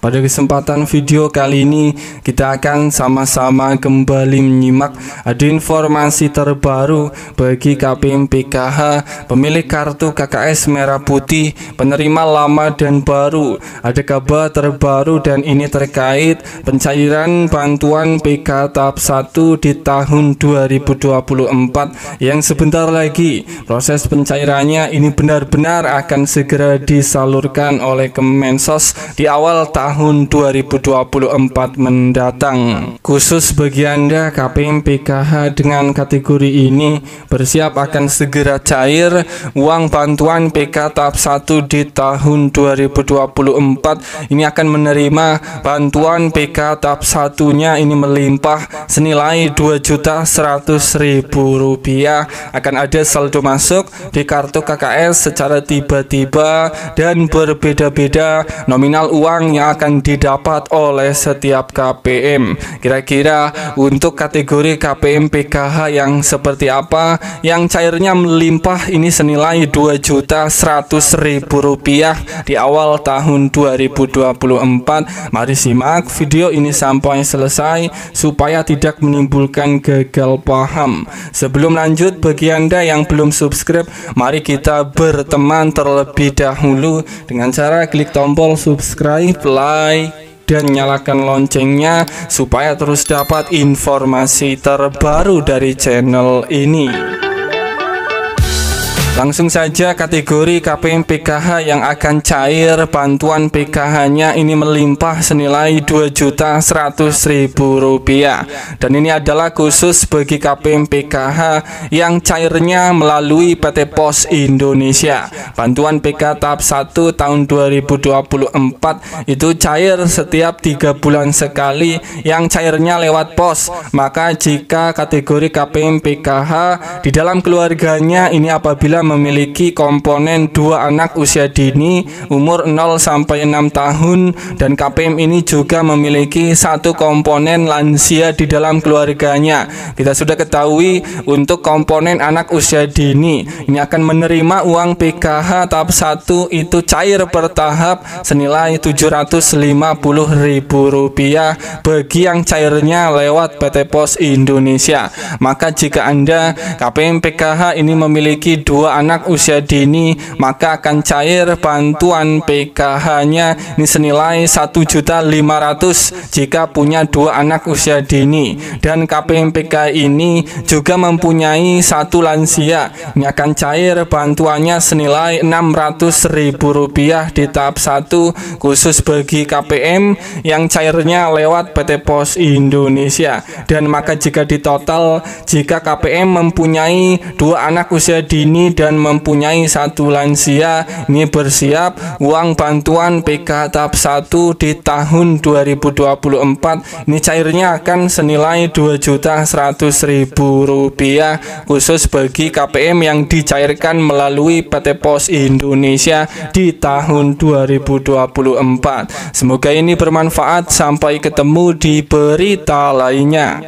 pada kesempatan video kali ini kita akan sama-sama kembali menyimak ada informasi terbaru bagi KPM PKH pemilik kartu KKS Merah Putih penerima lama dan baru. Ada kabar terbaru dan ini terkait pencairan bantuan PK tahap 1 di tahun 2024 yang sebentar lagi proses pencairannya ini benar-benar akan segera disalurkan oleh Kemensos di awal tahun tahun 2024 mendatang. Khusus bagi Anda KPM PKH dengan kategori ini bersiap akan segera cair. Uang bantuan PK tahap 1 di tahun 2024 ini akan menerima bantuan PK tahap satunya ini melimpah senilai 2 juta 100 ribu rupiah. Akan ada saldo masuk di kartu KKS secara tiba-tiba dan berbeda-beda. Nominal uang yang akan didapat oleh setiap KPM. Kira-kira untuk kategori KPM PKH yang seperti apa? Yang cairnya melimpah ini senilai 2 juta 100 ribu rupiah di awal tahun 2024. Mari simak video ini sampai selesai supaya tidak menimbulkan gagal paham. Sebelum lanjut, bagi Anda yang belum subscribe, mari kita berteman terlebih dahulu dengan cara klik tombol subscribe, like, like dan nyalakan loncengnya supaya terus dapat informasi terbaru dari channel ini. Langsung saja kategori KPM PKH yang akan cair bantuan PKH-nya ini melimpah senilai Rp2.100.000 dan ini adalah khusus bagi KPM PKH yang cairnya melalui PT Pos Indonesia. Bantuan PK tahap 1 tahun 2024 itu cair setiap tiga bulan sekali yang cairnya lewat pos. Maka jika kategori KPM PKH di dalam keluarganya ini apabila memiliki komponen dua anak usia dini umur 0 sampai 6 tahun dan KPM ini juga memiliki satu komponen lansia di dalam keluarganya. Kita sudah ketahui untuk komponen anak usia dini ini akan menerima uang PKH tahap 1 itu cair per tahap senilai Rp750.000 bagi yang cairnya lewat PT Pos Indonesia. Maka jika Anda KPM PKH ini memiliki dua anak usia dini maka akan cair bantuan PKH-nya ini senilai 1.500 jika punya dua anak usia dini. Dan KPMPK ini juga mempunyai satu lansia. Ini akan cair bantuannya senilai Rp600.000 di tahap 1 khusus bagi KPM yang cairnya lewat PT Pos Indonesia. Dan maka jika ditotal jika KPM mempunyai dua anak usia dini dan mempunyai satu lansia ini bersiap uang bantuan PK tahap 1 di tahun 2024 ini cairnya akan senilai Rp2.100.000 khusus bagi KPM yang dicairkan melalui PT Pos Indonesia di tahun 2024 semoga ini bermanfaat sampai ketemu di berita lainnya